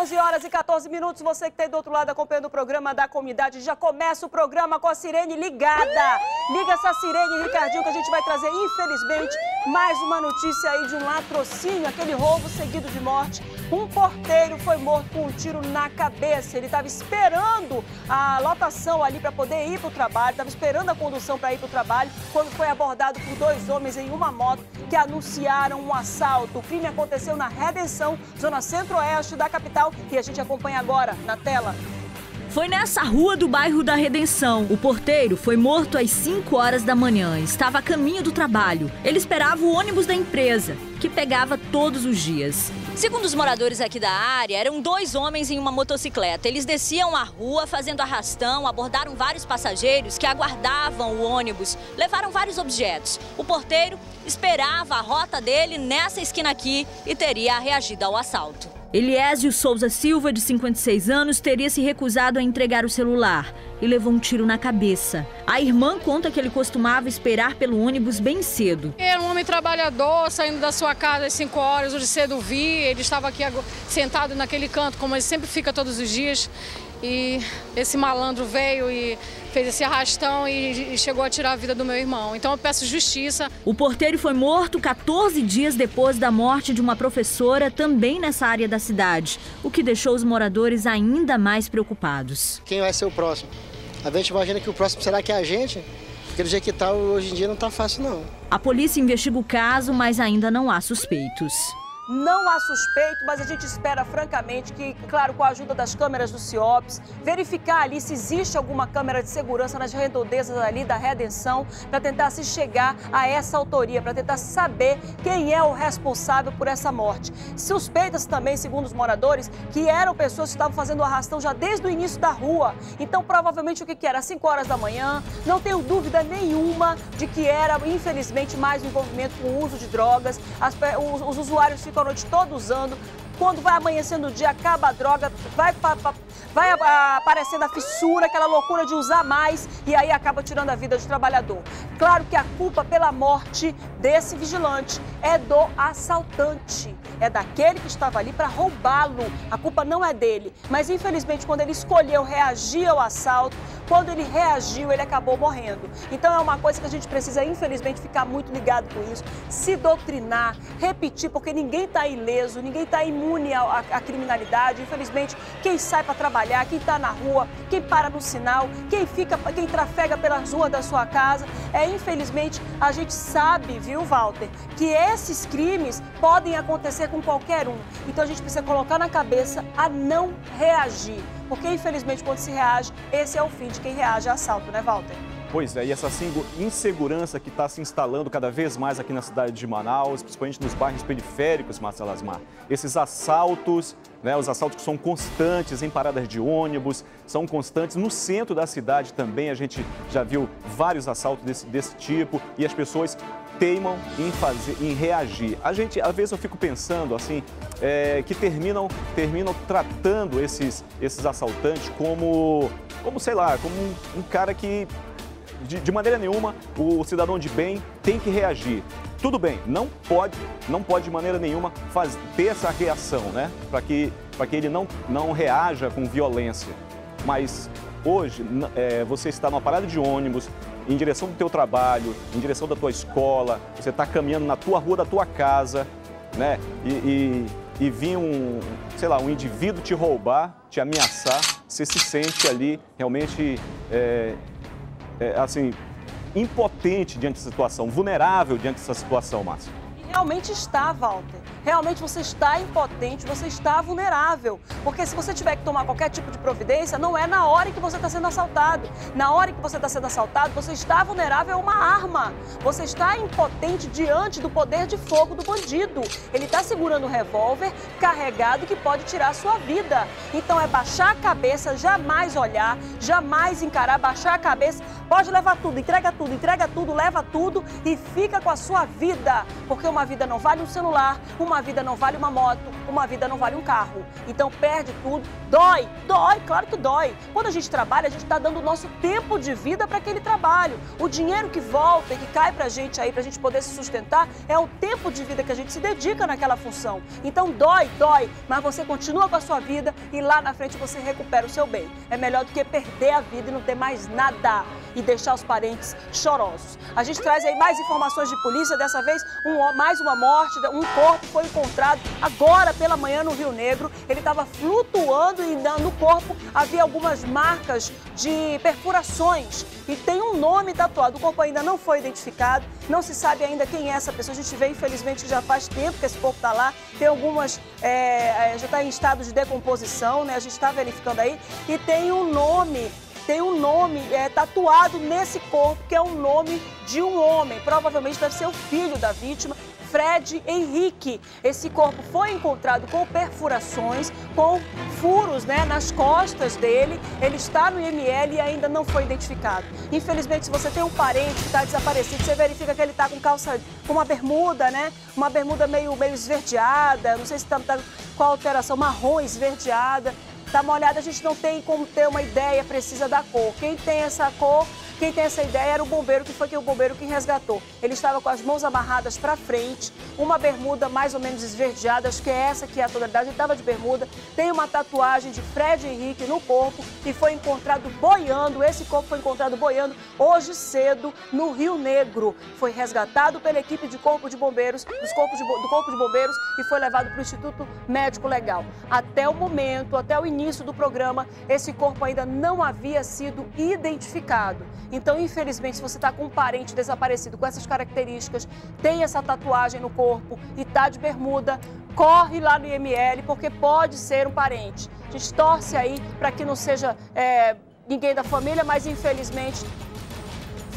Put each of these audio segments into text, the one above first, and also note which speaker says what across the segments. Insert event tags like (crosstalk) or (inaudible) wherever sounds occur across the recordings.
Speaker 1: 11 horas e 14 minutos, você que está aí do outro lado acompanhando o programa da comunidade, já começa o programa com a sirene ligada. Liga essa sirene, Ricardinho, que a gente vai trazer, infelizmente, mais uma notícia aí de um latrocínio, aquele roubo seguido de morte. Um porteiro foi morto com um tiro na cabeça. Ele estava esperando a lotação ali para poder ir para o trabalho, estava esperando a condução para ir para o trabalho, quando foi abordado por dois homens em uma moto que anunciaram um assalto. O crime aconteceu na Redenção, zona centro-oeste da capital e a gente acompanha agora na tela.
Speaker 2: Foi nessa rua do bairro da Redenção. O porteiro foi morto às 5 horas da manhã. Estava a caminho do trabalho. Ele esperava o ônibus da empresa, que pegava todos os dias. Segundo os moradores aqui da área, eram dois homens em uma motocicleta. Eles desciam a rua fazendo arrastão, abordaram vários passageiros que aguardavam o ônibus, levaram vários objetos. O porteiro esperava a rota dele nessa esquina aqui e teria reagido ao assalto. Eliésio Souza Silva, de 56 anos, teria se recusado a entregar o celular e levou um tiro na cabeça. A irmã conta que ele costumava esperar pelo ônibus bem cedo.
Speaker 3: Era um homem trabalhador, saindo da sua casa às 5 horas, hoje cedo vi, ele estava aqui sentado naquele canto, como ele sempre fica todos os dias. E esse malandro veio e fez esse arrastão e, chegou a tirar a vida do meu irmão. Então eu peço justiça.
Speaker 2: O porteiro foi morto 14 dias depois da morte de uma professora também nessa área da cidade, o que deixou os moradores ainda mais preocupados.
Speaker 4: Quem vai ser o próximo? A gente imagina que o próximo será que é a gente? Porque do jeito que tá hoje em dia não tá fácil não.
Speaker 2: A polícia investiga o caso, mas ainda não há suspeitos.
Speaker 1: Não há suspeito, mas a gente espera francamente que, claro, com a ajuda das câmeras do CIOPS, verificar ali se existe alguma câmera de segurança nas redondezas ali da redenção, para tentar se chegar a essa autoria, para tentar saber quem é o responsável por essa morte. Suspeitas também, segundo os moradores, que eram pessoas que estavam fazendo arrastão já desde o início da rua. Então, provavelmente, o que, que era? 5 horas da manhã. Não tenho dúvida nenhuma de que era, infelizmente, mais envolvimento com o uso de drogas. As, os, os usuários ficam a noite toda usando. Quando vai amanhecendo o dia, acaba a droga, vai, vai aparecendo a fissura, aquela loucura de usar mais e aí acaba tirando a vida do trabalhador. Claro que a culpa pela morte desse vigilante é do assaltante, é daquele que estava ali para roubá-lo. A culpa não é dele, mas infelizmente quando ele escolheu reagir ao assalto, quando ele reagiu, ele acabou morrendo. Então é uma coisa que a gente precisa, infelizmente, ficar muito ligado com isso, se doutrinar, repetir, porque ninguém está ileso, ninguém está imune à, à, criminalidade. Infelizmente, quem sai para trabalhar, quem está na rua, quem para no sinal, quem fica, quem trafega pelas ruas da sua casa, é infelizmente a gente sabe, viu, Walter, que esses crimes podem acontecer com qualquer um. Então a gente precisa colocar na cabeça a não reagir. Porque, infelizmente, quando se reage, esse é o fim de quem reage a assalto, né, Walter?
Speaker 5: Pois é, e essa insegurança que está se instalando cada vez mais aqui na cidade de Manaus, principalmente nos bairros periféricos, Marcelo Asmar. Esses assaltos, né, os assaltos que são constantes em paradas de ônibus, são constantes. No centro da cidade também a gente já viu vários assaltos desse, desse tipo e as pessoas teimam em fazer, em reagir. A gente, às vezes eu fico pensando assim, é, que terminam, terminam tratando esses, esses assaltantes como, como sei lá, como um, um cara que de, de, maneira nenhuma o cidadão de bem tem que reagir. Tudo bem, não pode, não pode de maneira nenhuma faz, ter essa reação, né? Para que, que ele não, não reaja com violência. Mas hoje é, você está numa parada de ônibus, em direção do teu trabalho, em direção da tua escola, você está caminhando na tua rua da tua casa, né? E, e, e vir um, sei lá, um indivíduo te roubar, te ameaçar, você se sente ali realmente, é, é, assim, impotente diante dessa situação, vulnerável diante dessa situação, Márcio.
Speaker 1: Realmente está, Walter realmente você está impotente, você está vulnerável. Porque se você tiver que tomar qualquer tipo de providência, não é na hora em que você está sendo assaltado. Na hora em que você está sendo assaltado, você está vulnerável a uma arma. Você está impotente diante do poder de fogo do bandido. Ele está segurando um revólver carregado que pode tirar a sua vida. Então é baixar a cabeça, jamais olhar, jamais encarar, baixar a cabeça. Pode levar tudo, entrega tudo, entrega tudo, leva tudo e fica com a sua vida. Porque uma uma vida não vale um celular, uma vida não vale uma moto, uma vida não vale um carro. Então perde tudo, dói, dói, claro que dói. Quando a gente trabalha, a gente está dando o nosso tempo de vida para aquele trabalho. O dinheiro que volta e que cai para a gente aí, para a gente poder se sustentar, é o tempo de vida que a gente se dedica naquela função. Então dói, dói, mas você continua com a sua vida e lá na frente você recupera o seu bem. É melhor do que perder a vida e não ter mais nada e deixar os parentes chorosos. A gente traz aí mais informações de polícia, dessa vez um, mais uma morte, um corpo foi encontrado agora pela manhã no Rio Negro. Ele estava flutuando e no corpo havia algumas marcas de perfurações e tem um nome tatuado. O corpo ainda não foi identificado, não se sabe ainda quem é essa pessoa. A gente vê, infelizmente, já faz tempo que esse corpo está lá. Tem algumas, é, já está em estado de decomposição, né? A gente está verificando aí. E tem um nome tem um nome é, tatuado nesse corpo, que é o nome de um homem. Provavelmente deve ser o filho da vítima. Fred Henrique. Esse corpo foi encontrado com perfurações, com furos né, nas costas dele. Ele está no IML e ainda não foi identificado. Infelizmente, se você tem um parente que está desaparecido, você verifica que ele está com calça, com uma bermuda, né? Uma bermuda meio, meio esverdeada, não sei se está tá, com alteração, marrom esverdeada. Tá molhada, a gente não tem como ter uma ideia precisa da cor. Quem tem essa cor quem tem essa ideia era o bombeiro, que foi que o bombeiro que resgatou. Ele estava com as mãos amarradas para frente, uma bermuda mais ou menos esverdeada, acho que é essa que é a tonalidade, ele estava de bermuda, tem uma tatuagem de Fred Henrique no corpo e foi encontrado boiando, esse corpo foi encontrado boiando hoje cedo no Rio Negro. Foi resgatado pela equipe de corpo de bombeiros, dos corpos de, do corpo de bombeiros e foi levado para o Instituto Médico Legal. Até o momento, até o início do programa, esse corpo ainda não havia sido identificado. Então, infelizmente, se você está com um parente desaparecido com essas características, tem essa tatuagem no corpo e está de bermuda, corre lá no IML, porque pode ser um parente. A gente torce aí para que não seja é, ninguém da família, mas infelizmente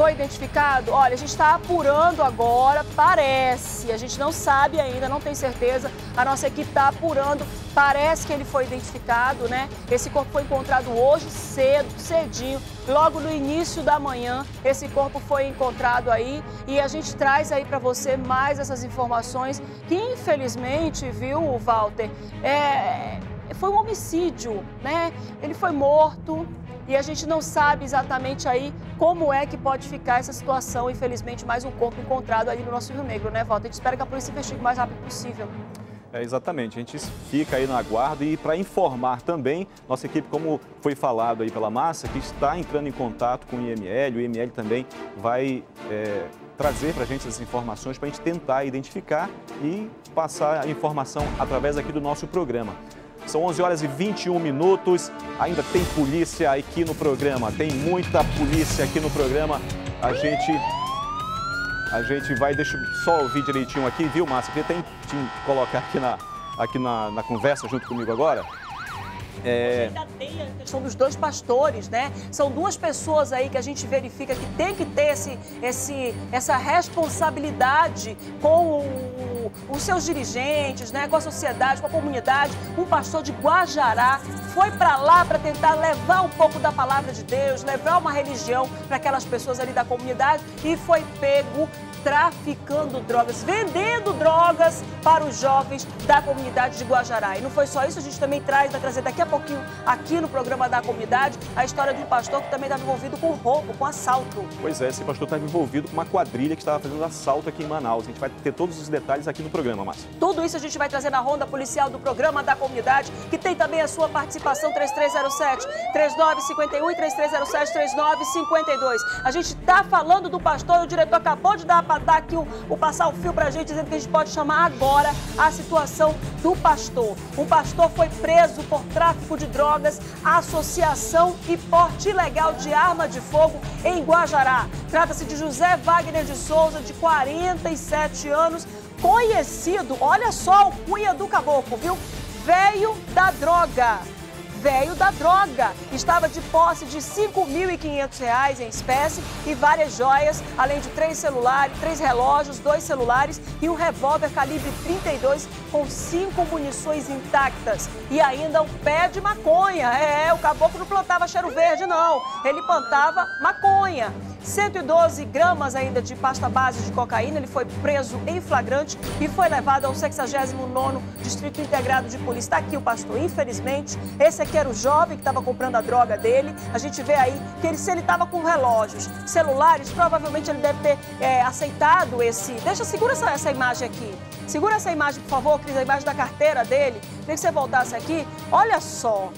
Speaker 1: foi identificado? Olha, a gente está apurando agora, parece. A gente não sabe ainda, não tem certeza. A nossa equipe está apurando. Parece que ele foi identificado, né? Esse corpo foi encontrado hoje cedo, cedinho, logo no início da manhã. Esse corpo foi encontrado aí e a gente traz aí para você mais essas informações que infelizmente, viu, Walter, é, foi um homicídio, né? Ele foi morto, e a gente não sabe exatamente aí como é que pode ficar essa situação. Infelizmente, mais um corpo encontrado ali no nosso Rio Negro, né, Walter? A gente espera que a polícia investigue o mais rápido possível.
Speaker 5: É, exatamente, a gente fica aí no aguardo e para informar também, nossa equipe, como foi falado aí pela massa, que está entrando em contato com o IML, o IML também vai é, trazer para a gente essas informações para a gente tentar identificar e passar a informação através aqui do nosso programa. São 11 horas e 21 minutos. Ainda tem polícia aqui no programa. Tem muita polícia aqui no programa. A gente a gente vai, deixa eu só ouvir direitinho aqui, viu, Márcia? Queria até te colocar aqui na, aqui na, na conversa junto comigo agora.
Speaker 1: É... Ainda tem a questão dos dois pastores, né? São duas pessoas aí que a gente verifica que tem que ter esse, esse, essa responsabilidade com o, os seus dirigentes, né? com a sociedade, com a comunidade. Um pastor de Guajará foi para lá para tentar levar um pouco da palavra de Deus, levar uma religião para aquelas pessoas ali da comunidade e foi pego traficando drogas, vendendo drogas para os jovens da comunidade de Guajará. E não foi só isso, a gente também traz, vai trazer daqui a pouquinho aqui no programa da comunidade a história de um pastor que também estava envolvido com roubo, com assalto.
Speaker 5: Pois é, esse pastor estava envolvido com uma quadrilha que estava fazendo assalto aqui em Manaus. A gente vai ter todos os detalhes aqui no programa, Márcia.
Speaker 1: Tudo isso a gente vai trazer na ronda policial do programa da comunidade, que tem também a sua participação 3307 3951 e 3307 3952. A gente está falando do pastor e o diretor acabou de dar dar aqui o, o passar o fio para a gente, dizendo que a gente pode chamar agora a situação do pastor. Um pastor foi preso por tráfico de drogas, associação e porte ilegal de arma de fogo em Guajará. Trata-se de José Wagner de Souza, de 47 anos, conhecido, olha só o cunha do caboclo, viu? Veio da droga velho da droga. Estava de posse de R$ 5.500 em espécie e várias joias, além de três celulares, três relógios, dois celulares e um revólver calibre 32 com cinco munições intactas. E ainda um pé de maconha. É, o caboclo não plantava cheiro verde, não. Ele plantava maconha. 112 gramas ainda de pasta base de cocaína. Ele foi preso em flagrante e foi levado ao 69º Distrito Integrado de Polícia. Está aqui o pastor, infelizmente. Esse aqui era o jovem que estava comprando a droga dele. A gente vê aí que ele, se ele estava com relógios, celulares, provavelmente ele deve ter é, aceitado esse... Deixa, segura essa, essa imagem aqui. Segura essa imagem, por favor, Cris, a imagem da carteira dele. Queria que você voltasse aqui. Olha só,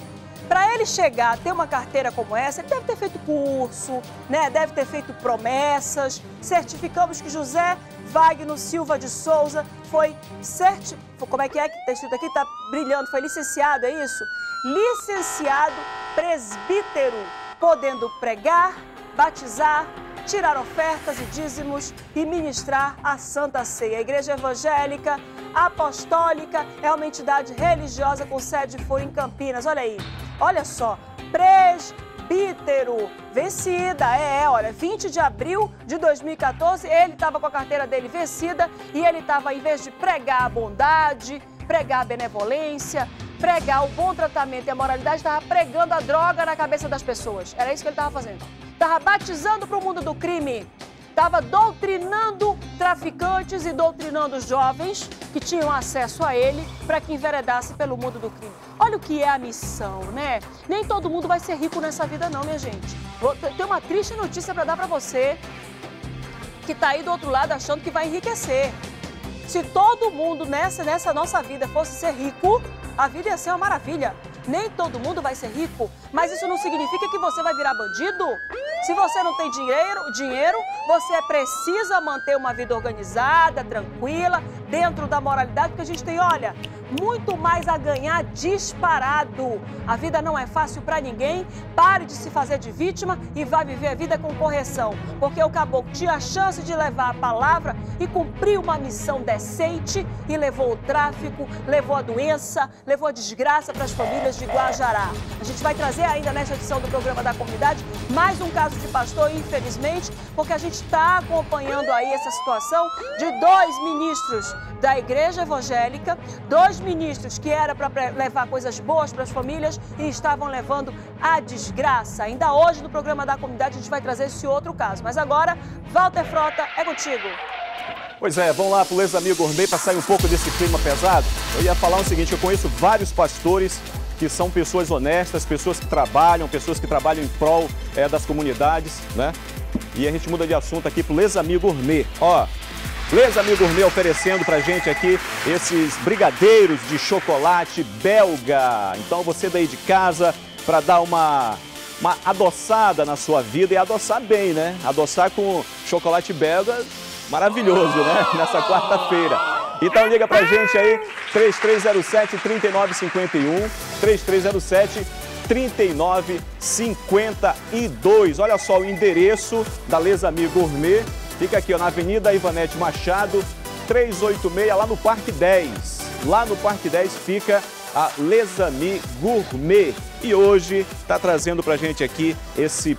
Speaker 1: para ele chegar a ter uma carteira como essa, ele deve ter feito curso, né? deve ter feito promessas. Certificamos que José Wagner Silva de Souza foi certi... Como é que é que está escrito aqui? Está brilhando. Foi licenciado, é isso? Licenciado presbítero, podendo pregar, batizar, tirar ofertas e dízimos e ministrar a Santa Ceia. A Igreja Evangélica Apostólica é uma entidade religiosa com sede foro em Campinas. Olha aí, olha só, presbítero, vencida, é, é, olha, 20 de abril de 2014, ele estava com a carteira dele vencida e ele estava, em vez de pregar a bondade, pregar a benevolência, pregar o bom tratamento e a moralidade, estava pregando a droga na cabeça das pessoas. Era isso que ele estava fazendo. Estava batizando para o mundo do crime. Estava doutrinando traficantes e doutrinando jovens que tinham acesso a ele para que enveredasse pelo mundo do crime. Olha o que é a missão, né? Nem todo mundo vai ser rico nessa vida, não, minha gente. Tem uma triste notícia para dar para você que está aí do outro lado achando que vai enriquecer. Se todo mundo nessa, nessa nossa vida fosse ser rico, a vida ia ser uma maravilha. Nem todo mundo vai ser rico, mas isso não significa que você vai virar bandido. Se você não tem dinheiro, dinheiro, você precisa manter uma vida organizada, tranquila, dentro da moralidade, porque a gente tem, olha, muito mais a ganhar disparado. A vida não é fácil para ninguém. Pare de se fazer de vítima e vá viver a vida com correção, porque o caboclo tinha a chance de levar a palavra e cumprir uma missão decente e levou o tráfico, levou a doença, levou a desgraça para as famílias de Guajará. A gente vai trazer ainda nesta edição do programa da comunidade mais um caso de pastor, infelizmente, porque a gente está acompanhando aí essa situação de dois ministros da igreja evangélica, dois ministros que era para levar coisas boas para as famílias e estavam levando a desgraça. Ainda hoje no programa da comunidade a gente vai trazer esse outro caso. Mas agora, Walter Frota, é contigo.
Speaker 5: Pois é, vamos lá para o Amigos Gourmet para sair um pouco desse clima pesado. Eu ia falar o seguinte, eu conheço vários pastores que são pessoas honestas, pessoas que trabalham, pessoas que trabalham em prol é, das comunidades, né? E a gente muda de assunto aqui para o Les Amigos Gourmet. Ó, Les Amigos Gourmet oferecendo pra gente aqui esses brigadeiros de chocolate belga. Então você daí de casa para dar uma uma adoçada na sua vida e adoçar bem, né? Adoçar com chocolate belga, maravilhoso, né? (laughs) Nessa quarta-feira. Então liga pra gente aí, 3307 3951, 3307 3952. Olha só o endereço da Les Amigos Gourmet Fica aqui ó, na Avenida Ivanete Machado, 386, lá no Parque 10. Lá no Parque 10 fica a Lesami Gourmet. E hoje está trazendo para gente aqui esse,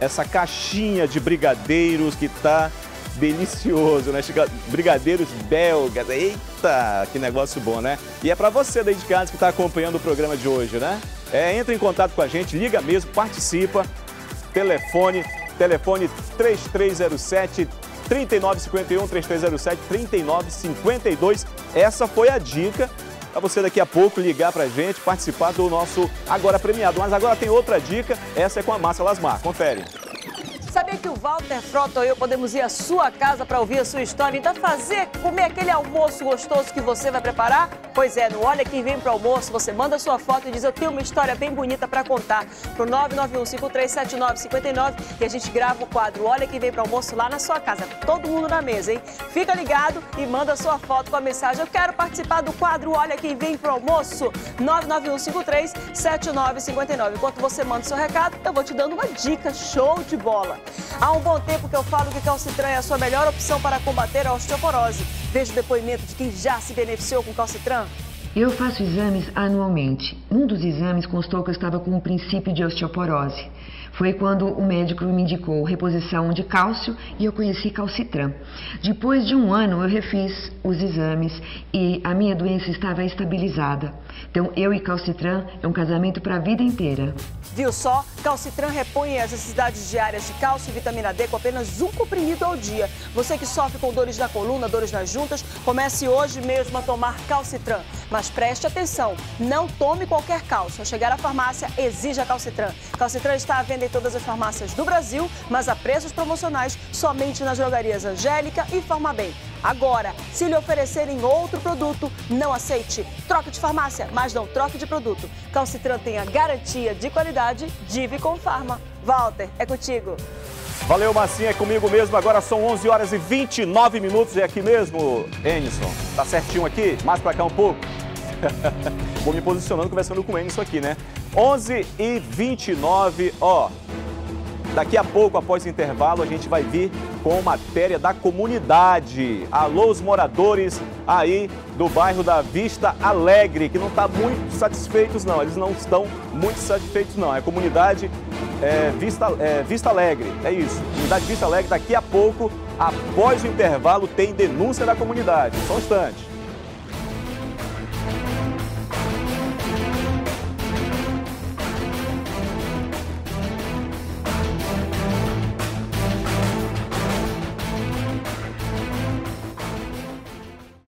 Speaker 5: essa caixinha de brigadeiros que está delicioso, né? Brigadeiros belgas. Eita, que negócio bom, né? E é para você daí de casa que está acompanhando o programa de hoje, né? É, entra em contato com a gente, liga mesmo, participa. Telefone, telefone 3307 3951 3307 3952. Essa foi a dica para você daqui a pouco ligar para a gente, participar do nosso Agora Premiado. Mas agora tem outra dica, essa é com a Márcia Lasmar. Confere.
Speaker 1: Sabia que o Walter Frota e eu podemos ir à sua casa para ouvir a sua história e ainda fazer, comer aquele almoço gostoso que você vai preparar? Pois é, no Olha Quem Vem para o Almoço, você manda sua foto e diz eu tenho uma história bem bonita para contar pro 991-537959 e a gente grava o quadro Olha Quem Vem para o Almoço lá na sua casa. Todo mundo na mesa, hein? Fica ligado e manda sua foto com a mensagem eu quero participar do quadro Olha Quem Vem para o Almoço 991-537959. Enquanto você manda seu recado, eu vou te dando uma dica show de bola. Há um bom tempo que eu falo que calcitran é a sua melhor opção para combater a osteoporose. Veja o depoimento de quem já se beneficiou com calcitran.
Speaker 6: Eu faço exames anualmente. Um dos exames constou que eu estava com um princípio de osteoporose. Foi quando o médico me indicou reposição de cálcio e eu conheci calcitran. Depois de um ano eu refiz os exames e a minha doença estava estabilizada. Então eu e calcitran é um casamento para a vida inteira.
Speaker 1: Viu só? Calcitran repõe as necessidades diárias de cálcio e vitamina D com apenas um comprimido ao dia. Você que sofre com dores na coluna, dores nas juntas, comece hoje mesmo a tomar Calcitran. Mas preste atenção, não tome qualquer cálcio. Ao chegar à farmácia, exija Calcitran. Calcitran está à venda em todas as farmácias do Brasil, mas a preços promocionais somente nas drogarias Angélica e Farmabem. Agora, se lhe oferecerem outro produto, não aceite. Troque de farmácia, mas não troque de produto. Calcitran tem a garantia de qualidade Dive com Farma. Walter, é contigo.
Speaker 5: Valeu, Massinha, é comigo mesmo. Agora são 11 horas e 29 minutos. É aqui mesmo, Enison. Tá certinho aqui? Mais pra cá um pouco. (laughs) Vou me posicionando, conversando com o Enison aqui, né? 11 e 29, ó. Daqui a pouco, após o intervalo, a gente vai vir com matéria da comunidade. Alô, os moradores aí do bairro da Vista Alegre, que não estão tá muito satisfeitos, não. Eles não estão muito satisfeitos, não. É a comunidade é, Vista, é, Vista Alegre, é isso. Comunidade Vista Alegre, daqui a pouco, após o intervalo, tem denúncia da comunidade. Só um instante.